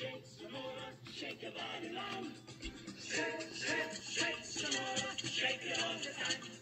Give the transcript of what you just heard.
Shake Sonora, shake your body mom. Shake, shake, shake some more, shake it all the time.